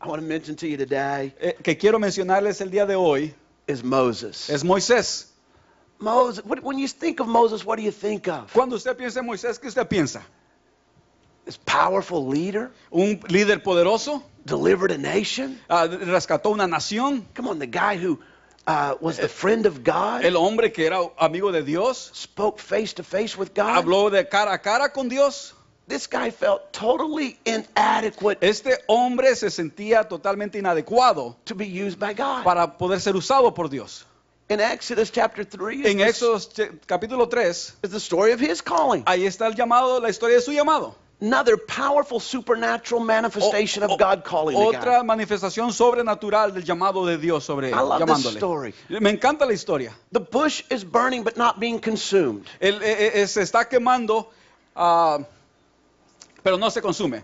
I want to mention to you today eh, que quiero mencionarles el día de hoy is Moses. es Moisés. Moses. What, when you think of Moses, what do you think of? Cuando usted piensa en Moisés, ¿qué usted piensa? This powerful leader, ¿Un líder poderoso? delivered a nation. Ah, ¿Rescató una nación? Come on, the guy who uh, was the friend of God, ¿El hombre que era amigo de Dios? spoke face to face with God. ¿Habló de cara a cara con Dios? This guy felt totally inadequate Este hombre se sentía totalmente inadecuado to be used by God. para poder ser usado por Dios. In Exodus chapter 3 is, En capítulo 3, is the story of his calling. ahí está el llamado, la historia de su llamado. Another powerful supernatural manifestation O- of God calling the Otra manifestación sobrenatural del llamado de Dios sobre él, I love this llamándole. story. Me encanta la historia. The bush is burning but not being consumed. Él eh, eh, se está quemando, ah, pero no se consume.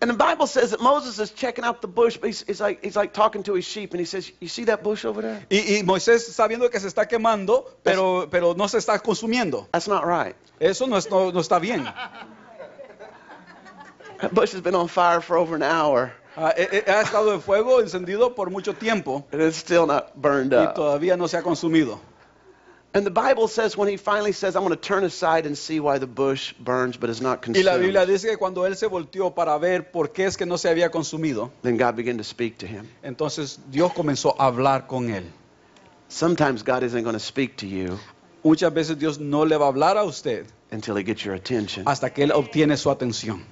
And the Bible says that Moses is checking out the bush, but he's, he's like he's like talking to his sheep, and he says, "You see that bush over there? Y, y Moisés está viendo que se está quemando, pero, pero no se está consumiendo. That's not right. Eso no, es- no- no está bien. That bush has been on fire for over an hour, Ah, eh, eh, ha estado en fuego encendido por mucho tiempo and it's still not burned y up." todavía no se ha consumido. And the Bible says when he finally says, "I'm going to turn aside and see why the bush burns but is not Y la Biblia consumed," dice que cuando él se volteó para ver por qué es que no se había consumido, then God began to speak to him. entonces Dios comenzó a hablar con él. Sometimes God isn't going to speak to you Muchas veces Dios no le va a hablar a usted until He gets your attention. hasta que él obtiene su atención.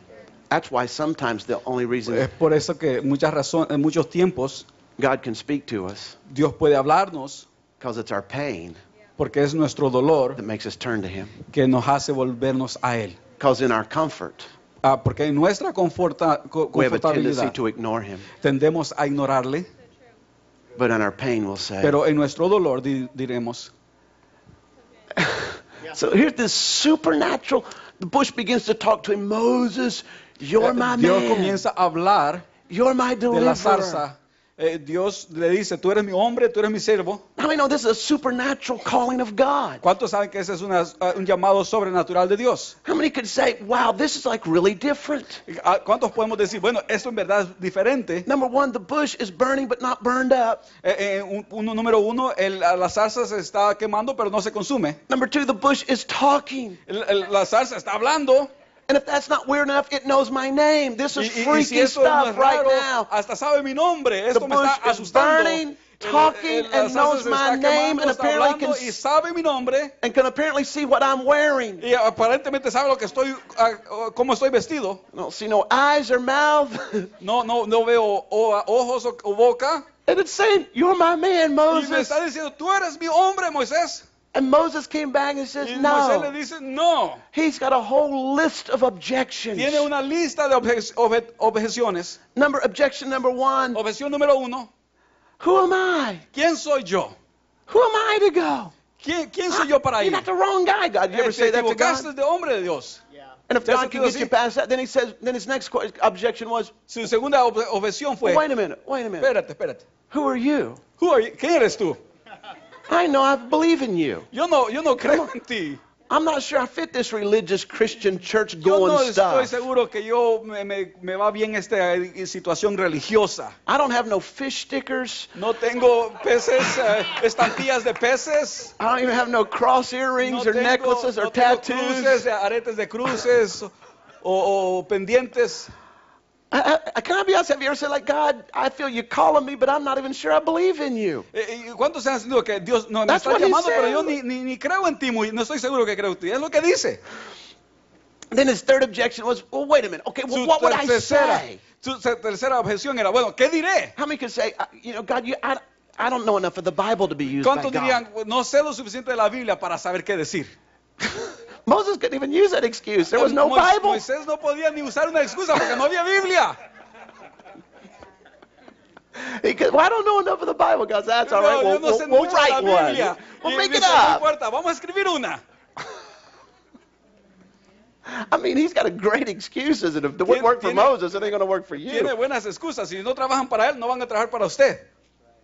That's why sometimes the only reason Es por eso que muchas razones, en muchos tiempos God can speak to us Dios puede hablarnos because it's our pain porque es nuestro dolor that makes us turn to Him. que nos hace volvernos a él. Because in our comfort, Ah, porque en nuestra conforta- co- we have a tendency confortabilidad to ignore Him. tendemos a ignorarle, But in our pain, we'll say. pero en nuestro dolor di- diremos, So here's this supernatural. The bush begins to talk to him. Moses, you're my Eh, Dios man. comienza a hablar You're my de la deliverer. zarza. Eh, Dios le dice, tú eres mi hombre, tú eres mi siervo. How many know this is a supernatural calling of God? ¿Cuántos saben que ese es una- ah, un llamado sobrenatural de Dios? How many could say, wow, this is like really different? Ah, ¿Cuántos podemos decir, bueno, esto en verdad es diferente? Number one, the bush is burning but not burned up. Eh, eh, un- número uno, el- la zarza se está quemando, pero no se consume. Number two, the bush is talking. El- el- la zarza está hablando. And if that's not weird enough, it knows my name. This is y- y freaky si eso no stuff es right now. hasta sabe mi nombre. Esto The me está asustando. burning, talking, and knows my name, and apparently can y sabe mi nombre. and can apparently see what I'm wearing. Y aparentemente sabe lo que estoy, oh, cómo estoy vestido. I don't see no eyes or mouth. No, no, no veo ojos o, boca. and it's saying, You're my man, Y me Moses. está diciendo, tú eres mi hombre, Moisés. And Moses came back and says, Y Moisés le No. dice, no. He's got a whole list of objections. Tiene una lista de obje- obje- objeciones. Number objection number one. Objeción número uno. Who am I? ¿Quién soy yo? Who am I to go? ¿Quién, quién soy yo para You're ir? not the wrong guy, God. You Eh, ever say that to God? de hombre de Dios. And if God can get you past that, then he says, then his next objection was, Su segunda ob- objeción fue, wait a minute, wait a minute. espérate, espérate. Who are you? Who are you? ¿Quién eres tú? I know I believe in you. Yo no, yo no creo en ti. I'm not sure I fit this religious Christian church Yo going no estoy stuff. seguro que yo me, me- me va bien esta eh, situación religiosa. I don't have no fish stickers. No tengo peces, eh, estampillas de peces. I don't even have no cross earrings No or tengo, necklaces or no tengo tattoos. cruces, eh, aretes de cruces o, o pendientes. I, I, can I be honest? Have you ever said, like, God, I feel you calling me, but I'm not even sure I believe in you? Eh, eh, ¿Cuántos han sentido que Dios no, me That's está llamando, pero yo ni, ni, ni creo en ti, muy- no estoy seguro que creo en ti? Es lo que dice. Then his third objection was, well, wait a minute. Okay, well, what would I say? su tercera objeción era, bueno, ¿qué diré? How many could say, you know, God, you, I, I don't know enough of the Bible to be used ¿Cuántos dirían, no sé lo suficiente de la Biblia para saber qué decir? Moses couldn't even use that excuse. There was no Bible. Moisés no podía ni usar una excusa porque no había Biblia. He could, well, I don't know enough of the Bible. God that's all right. We'll, we'll, we'll mucho de la write one. We'll make it up. vamos a escribir una. I mean, he's got a great excuses, and if it wouldn't work for Moses, it ain't going to work for you. Tiene buenas excusas. Si no trabajan para él, no van a trabajar para usted.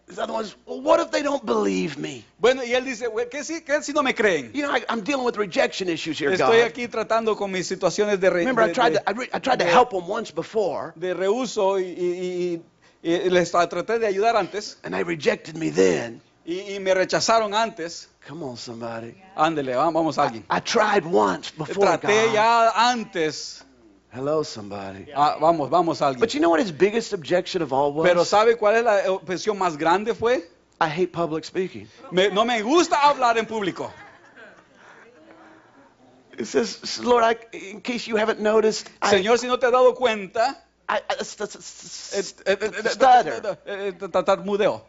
The other one's, well, what if they don't believe me? Bueno, y él dice, ¿qué si, qué si no me creen? You know, I, I'm dealing with rejection issues here, Estoy God. aquí tratando con mis situaciones de, re- Remember, I tried de- to, I, re, I tried to help them once before, de reuso y, y- y- y les traté de ayudar antes and they rejected me then. y, y me rechazaron antes. Come on, somebody. Ándele, va- vamos a alguien. I tried once before, Traté God. ya antes. Hello, somebody. Ah, vamos, vamos alguien. But you know what his biggest objection of all was? Pero ¿sabe cuál es la objeción más grande fue? I hate public speaking. Me- no me gusta hablar en público. It says, Lord, I, in case you haven't noticed, I, Señor, si no te has dado cuenta, I, I, eh, eh, eh, eh, stutter. eh, eh.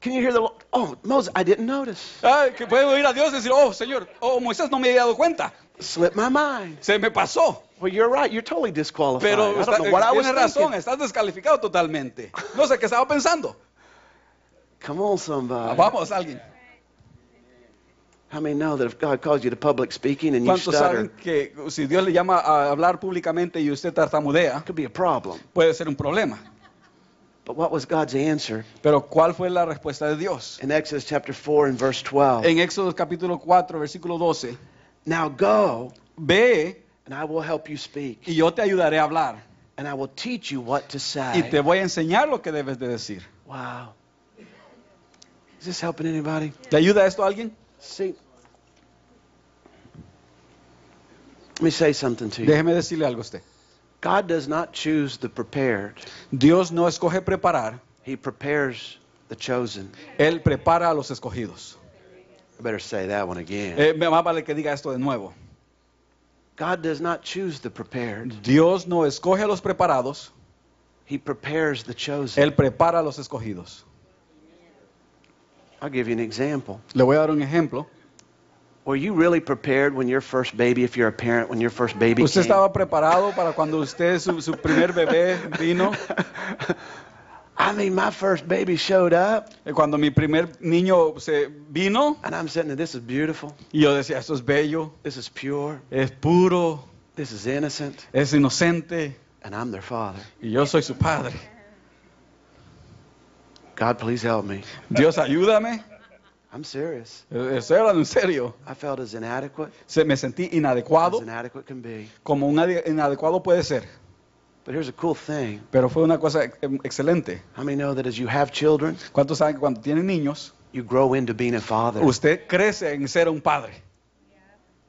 Can you hear the? Oh, Moses, I didn't notice. Ay, que puedo oír a Dios y decir, oh Señor, oh Moisés no me había dado cuenta. Slipped my mind. Se me pasó. Well, you're right. You're totally disqualified. Pero I don't know what I was tienes razón, estás descalificado totalmente. No sé qué estaba pensando. Come on, somebody. Vamos, alguien. How many know that if God calls you to public speaking and you ¿Cuántos saben que si Dios le llama a hablar públicamente y usted tartamudea, could be a problem? puede ser un problema? But what was God's answer? Pero ¿cuál fue la respuesta de Dios? In Exodus chapter 4 and verse 12. En Éxodo capítulo 4, versículo 12, Now go, ve and I will help you speak, y yo te ayudaré a hablar and I will teach you what to y te say. voy a enseñar lo que debes de decir. Wow. Is this helping anybody? ¿Te ayuda esto a alguien? See, let me say something to you. Déjeme decirle algo a usted. God does not choose the prepared, Dios no escoge preparar, He prepares the chosen. Él prepara a los escogidos. I better say that one again. Eh, más vale que diga esto de nuevo. God does not choose the prepared, Dios no escoge a los preparados, He prepares the chosen. Él prepara a los escogidos. I'll give you an example. Le voy a dar un ejemplo. Were you really prepared when your first baby, if you're a parent, when your first baby ¿Usted came? estaba preparado para cuando usted, su, su primer bebé vino? I mean, my first baby showed up, Cuando mi primer niño se vino, and I'm sitting there, this is beautiful, y yo decía, esto es bello, this is pure, es puro, this is innocent, es inocente, and I'm their father. y yo soy su padre. God, please help me. Dios, ayúdame. I'm serious. Eh, Estoy hablando en serio. I felt as inadequate Se, me sentí as inadecuado, inadequate can be. como un ade- inadecuado puede ser. But here's a cool thing. Pero fue una cosa ex- excelente. How many know that as you have children, ¿Cuántos saben que cuando tienen niños, you grow into being a father? usted crece en ser un padre?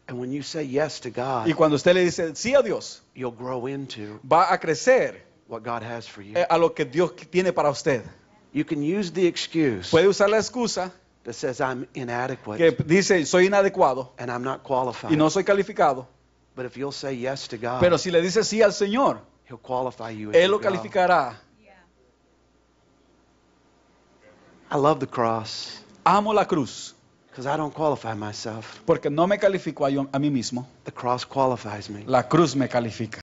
And when you say yes to God, Y cuando usted le dice sí a Dios, you'll grow into va a crecer what God has for you. eh, a lo que Dios tiene para usted. You can use the excuse Puede usar la excusa that says I'm que inadequate dice soy inadecuado and I'm not qualified. y no soy calificado. But if you'll say yes to God, Pero si le dice sí al Señor, He'll qualify you. as Él lo calificará. I love the cross Amo la cruz because I don't qualify myself. porque no me califico a, yo- a mí mismo. The cross qualifies me. La cruz me califica.